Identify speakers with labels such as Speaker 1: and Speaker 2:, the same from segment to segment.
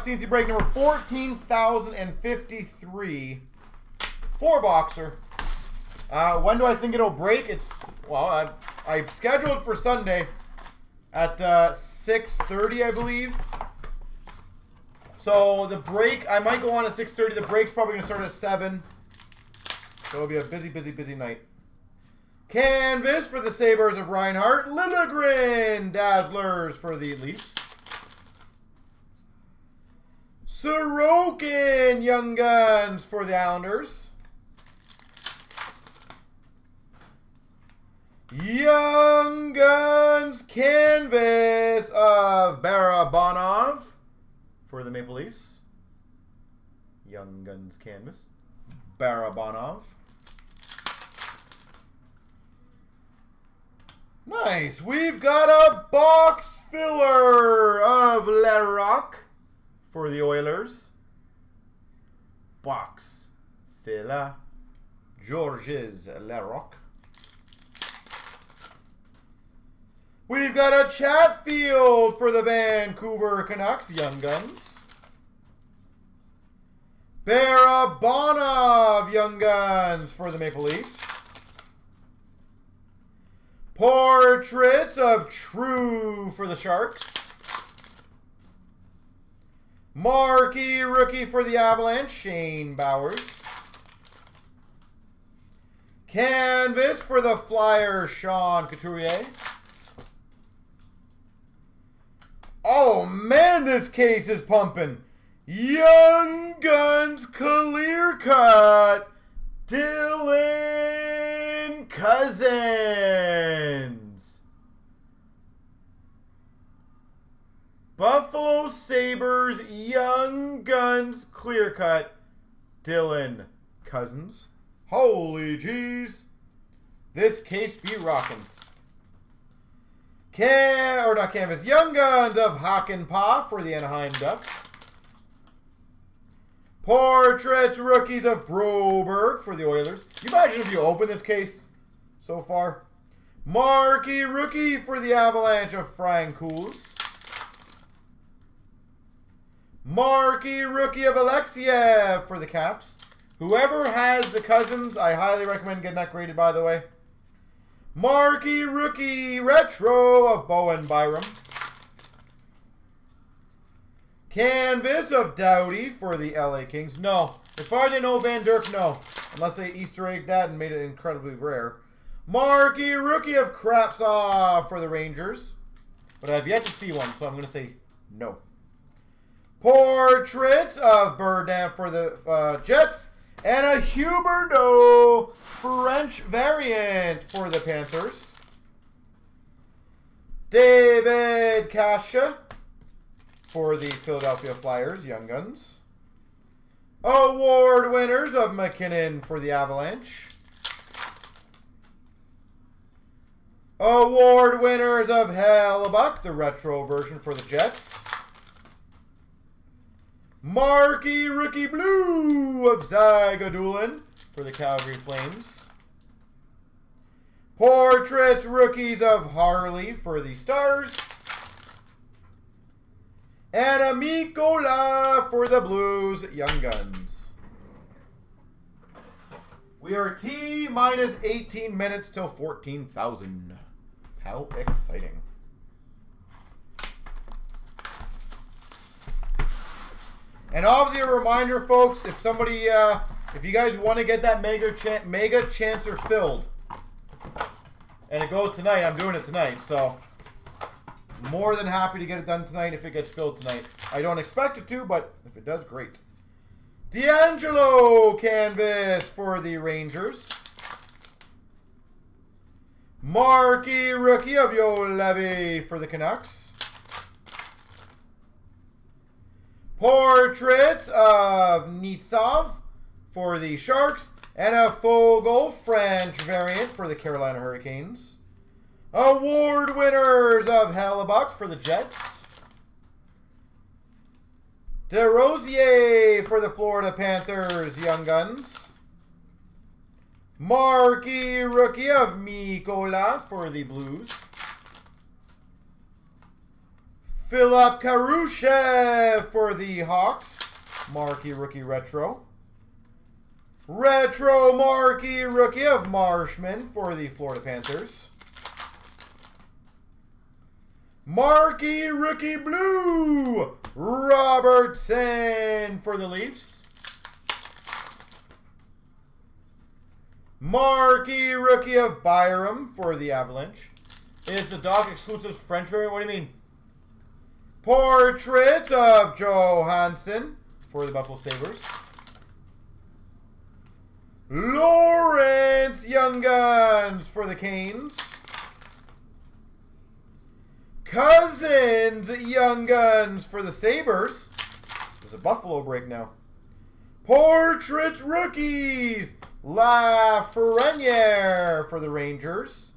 Speaker 1: CNC break number 14,053. Four boxer. Uh, when do I think it'll break? It's, well, I, I scheduled for Sunday at uh, 6.30, I believe. So the break, I might go on at 6.30. The break's probably going to start at 7. So it'll be a busy, busy, busy night. Canvas for the Sabres of Reinhart. Liljegren Dazzlers for the Leafs. Sorokin Young Guns for the Islanders. Young Guns Canvas of Barabanov for the Maple Leafs. Young Guns Canvas. Barabanov. Nice. We've got a box for the Oilers. Box filler. Georges Laraque. We've got a Chatfield for the Vancouver Canucks, Young Guns. Barabanov, Young Guns for the Maple Leafs. Portraits of True for the Sharks. Marquee rookie for the Avalanche, Shane Bowers. Canvas for the Flyers, Sean Couturier. Oh man, this case is pumping. Young Guns clear cut. Dylan Cozens. Buffalo Sabres Young Guns clear cut. Dylan Cozens. Holy jeez. This case be rocking. Can or not canvas. Young Guns of Hakanpää for the Anaheim Ducks. Portraits rookies of Broberg for the Oilers. You imagine if you open this case so far. Marquee rookie for the Avalanche of Francouz. Marquee rookie of Alexiev for the Caps. Whoever has the Cozens, I highly recommend getting that graded, by the way. Marquee rookie retro of Bowen Byram. Canvas of Doughty for the LA Kings. No. As far as I know, Van Dirk, no. Unless they Easter egg that and made it incredibly rare. Marquee rookie of Kravtsov for the Rangers. But I've yet to see one, so I'm going to say no. Portrait of Burdam for the uh, Jets. And a Huberdeau French variant for the Panthers. David Kase for the Philadelphia Flyers, Young Guns. Award winners of MacKinnon for the Avalanche. Award winners of Hellebuyck, the retro version for the Jets. Marquee Rookie Blue of Zagadulin for the Calgary Flames. Portraits Rookies of Harley for the Stars. And a Mikkola for the Blues Young Guns. We are T minus 18 minutes till 14,000. How exciting. And obviously a reminder, folks, if somebody, uh, if you guys want to get that Mega, Chan Mega Chancer filled, and it goes tonight, I'm doing it tonight, so more than happy to get it done tonight if it gets filled tonight. I don't expect it to, but if it does, great. DeAngelo canvas for the Rangers. Marquee rookie of Juolevi for the Canucks. Portraits of Knyzhov for the Sharks. And a Foegele French variant for the Carolina Hurricanes. Award winners of Hellebuyck for the Jets. DeRosier for the Florida Panthers, Young Guns. Marquee rookie of Mikkola for the Blues. Philipp Kurashev for the Hawks. Marquee Rookie Retro. Retro Marquee Rookie of Marchment for the Florida Panthers. Marquee Rookie Blue, Robertson for the Leafs. Marquee Rookie of Byram for the Avalanche. Is the dog exclusive French variant? What do you mean? Portrait of Johansson for the Buffalo Sabres. Lorentz Young Guns for the Canes. Cozens Young Guns for the Sabres. There's a Buffalo break now. Portrait Rookies. Lafreniere for the Rangers.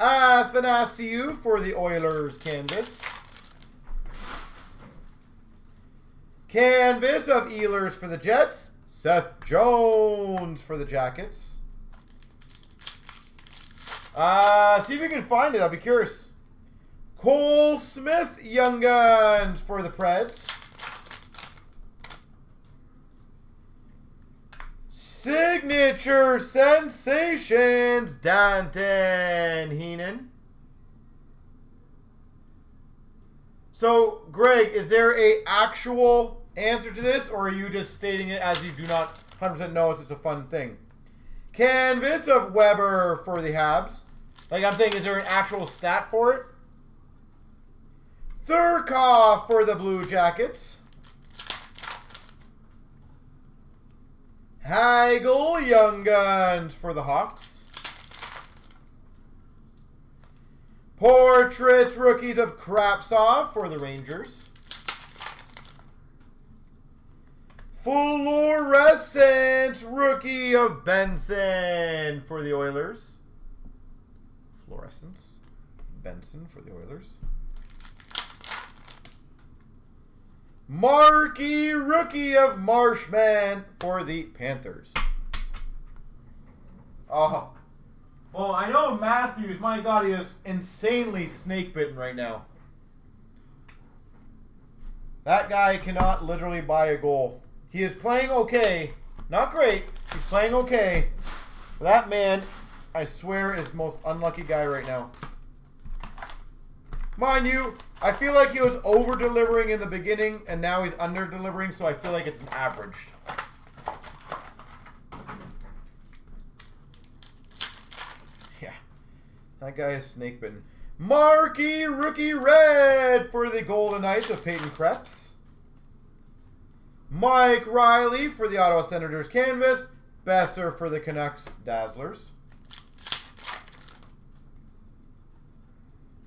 Speaker 1: Athanasiu for the Oilers canvas. Canvas of Ehlers for the Jets. Seth Jones for the Jackets. Uh, see if you can find it. I'll be curious. Cole Smith, Young Guns for the Preds. Signature Sensations, Danton Heinen. So, Greg, is there a actual answer to this, or are you just stating it as you do not 100% know it's just a fun thing? Canvas of Weber for the Habs. Like I'm saying, is there an actual stat for it? Thurkoff for the Blue Jackets. Hagel Young Guns for the Hawks. Portraits Rookies of Kravtsov for the Rangers. Fluorescent Rookie of Benson for the Oilers. Fluorescence. Benson for the Oilers. Marquee Rookie of Marchment for the Panthers. Oh. Well, I know Matthews, my God, he is insanely snake bitten right now. That guy cannot literally buy a goal. He is playing okay. Not great. He's playing okay. That man, I swear, is the most unlucky guy right now. Mind you, I feel like he was over-delivering in the beginning, and now he's under-delivering, so I feel like it's an average. That guy is snake bitten. Marquee Rookie Red for the Golden Knights of Peyton Krebs. Mike Reilly for the Ottawa Senators Canvas. Boeser for the Canucks Dazzlers.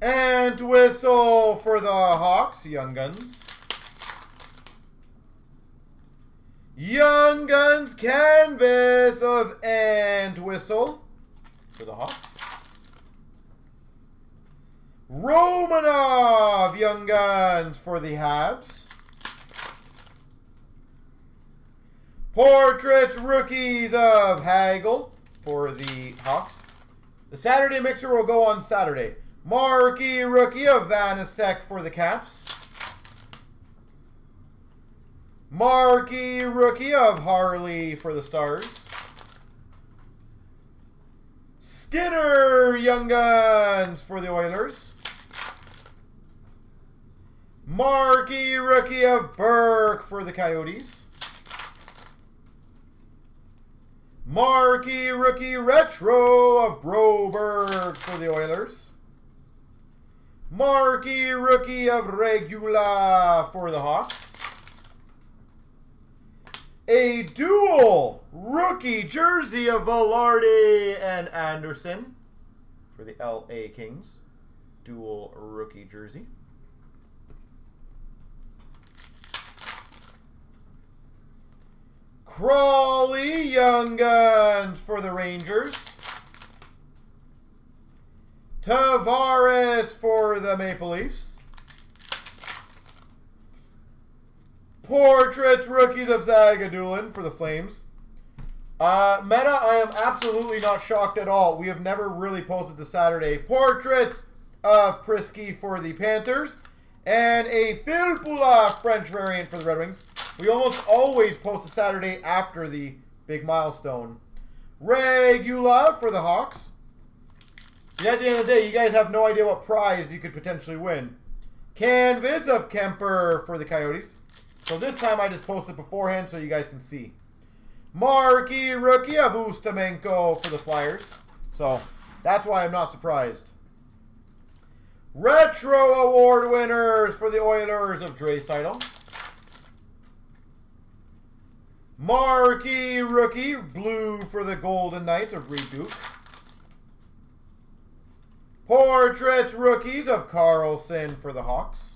Speaker 1: Entwistle for the Hawks, Young Guns. Young Guns Canvas of Entwistle for the Hawks. Romanov Young Guns for the Habs. Portraits Rookies of Hagel for the Hawks. The Saturday mixer will go on Saturday. Marquee Rookie of Vanecek for the Caps. Marquee Rookie of Harley for the Stars. Skinner Young Guns for the Oilers. Marquee Rookie of Burke for the Coyotes. Marquee Rookie Retro of Broberg for the Oilers. Marquee Rookie of Regula for the Hawks. A dual rookie jersey of Vilardi and Anderson for the LA Kings. Dual rookie jersey. Crawley Young Guns for the Rangers. Tavares for the Maple Leafs. Portraits Rookies of Zagadulin for the Flames. Uh, Meta, I am absolutely not shocked at all. We have never really posted the Saturday portraits of Prisky for the Panthers. And a Filppula French variant for the Red Wings. We almost always post a Saturday after the big milestone. Regula for the Hawks. Yeah, at the end of the day, you guys have no idea what prize you could potentially win. Canvas of Kuemper for the Coyotes. So this time I just posted beforehand so you guys can see. Marquee rookie of Ustimenko for the Flyers. So that's why I'm not surprised. Retro Award winners for the Oilers of Draisaitl. Marquee rookie, blue for the Golden Knights of Reid. Portraits rookies of Carlson for the Hawks.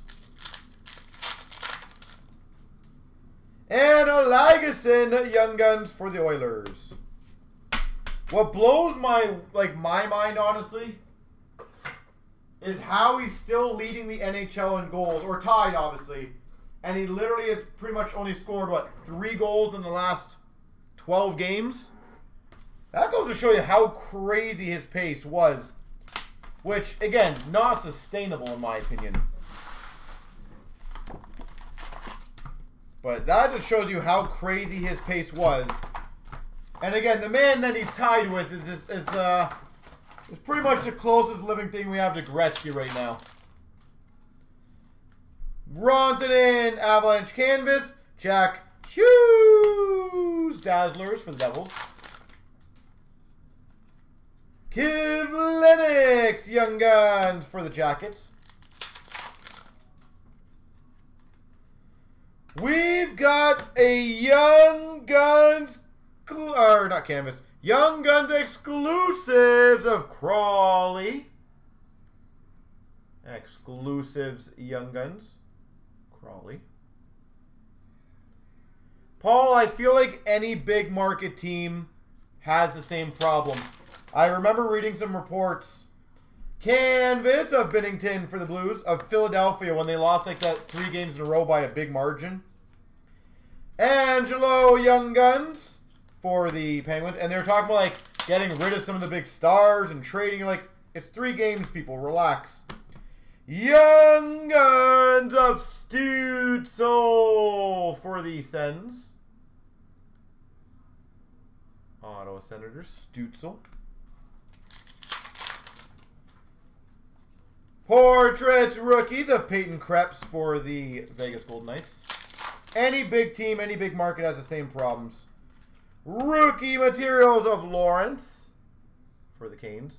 Speaker 1: And a Lagesson Young Guns for the Oilers. What blows my like my mind honestly is how he's still leading the NHL in goals or tied obviously. And he literally has pretty much only scored what, 3 goals in the last 12 games. That goes to show you how crazy his pace was. Which again, not sustainable in my opinion. But that just shows you how crazy his pace was. And again, the man that he's tied with is is, is uh is pretty much the closest living thing we have to Gretzky right now. Rantanen Avalanche Canvas. Jack Hughes Dazzlers for the Devils. Kiv Lennox Young Guns for the Jackets. We've got a Young Guns, or not canvas, Young Guns exclusives of Crawley. Exclusives Young Guns. Crawley. Paul, I feel like any big market team has the same problem. I remember reading some reports. Canvas of Binnington for the Blues of Philadelphia when they lost like that three games in a row by a big margin. Angello Young Guns for the Penguins. And they're talking about like getting rid of some of the big stars and trading. Like, it's three games, people. Relax. Young Guns of Stützle for the Sens. Ottawa Senators, Stützle. Portraits rookies of Peyton Krebs for the Vegas Golden Knights. Any big team, any big market has the same problems. Rookie materials of Lorentz for the Canes.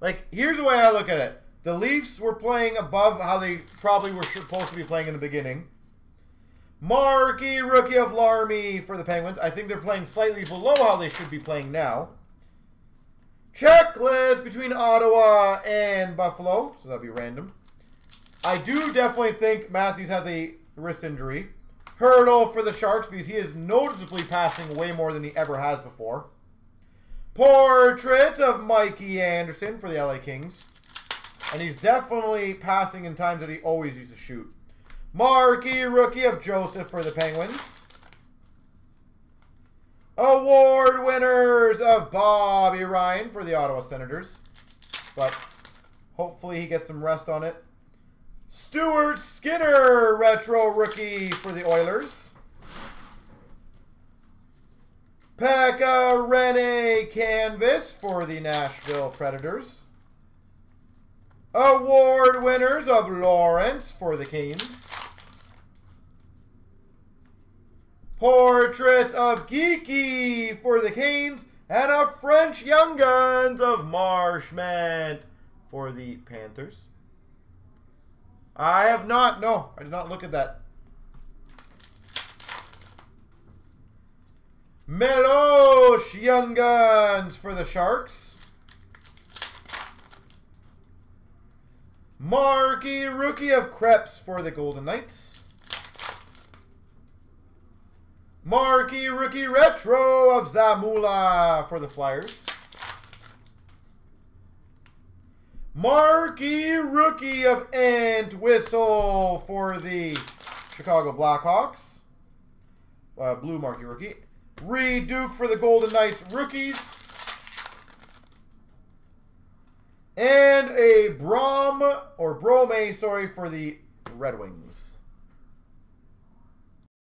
Speaker 1: Like, here's the way I look at it. The Leafs were playing above how they probably were supposed to be playing in the beginning. Marquee, rookie of Larmy for the Penguins. I think they're playing slightly below how they should be playing now. Checklist between Ottawa and Buffalo. So that'll be random. I do definitely think Matthews has a wrist injury. Hertl for the Sharks because he is noticeably passing way more than he ever has before. Portrait of Mikey Anderson for the LA Kings. And he's definitely passing in times that he always used to shoot. Marquee rookie of Joseph for the Penguins. Award winners of Bobby Ryan for the Ottawa Senators. But hopefully he gets some rest on it. Stuart Skinner, retro rookie for the Oilers. Pekka Rinne canvas for the Nashville Predators. Award winners of Lorentz for the Canes. Portrait of Geekie for the Canes. And a French Young Guns of Marchment for the Panthers. I have not. No, I did not look at that. Meloche Young Guns for the Sharks. Marquee Rookie of Krebs for the Golden Knights. Marquee Rookie Retro of Zamula for the Flyers. Marquee Rookie of Entwistle for the Chicago Blackhawks. Uh, blue Marquee Rookie. Reid Duke for the Golden Knights Rookies. And a Brom, or Brome, sorry, for the Red Wings.